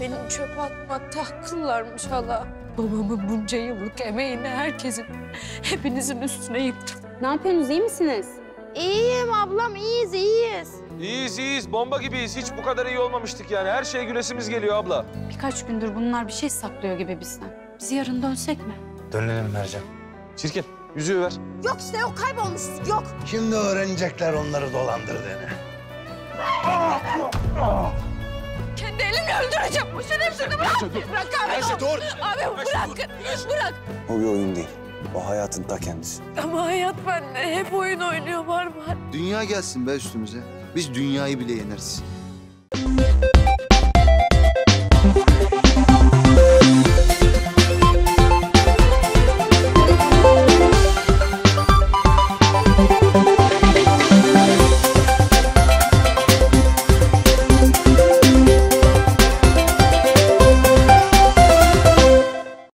Benim çöpe atmakta haklılarmış hala. Babamın bunca yıllık emeğini herkesin, hepinizin üstüne yıktım. Ne yapıyorsunuz, iyi misiniz? İyiyim ablam iyiyiz iyiyiz. İyiyiz iyiyiz. Bomba gibiyiz. Hiç bu kadar iyi olmamıştık yani. Her şeye gülesimiz geliyor abla. Birkaç gündür bunlar bir şey saklıyor gibi bizden. Biz yarın dönsek mi? Dönelim Mercan. Çirkin. Yüzüğü ver. Yok işte yok kaybolmuş yok. Şimdi öğrenecekler onları dolandırdığını. Kendi elimle bu şerefsizi bırak. Bırak abi. Ayşe dur. Abi bırak. Bırak. O bir oyun değil. O hayatın ta kendisi. Ama hayat benimle hep oyun oynuyor var var. Dünya gelsin be üstümüze. Biz dünyayı bile yeneriz.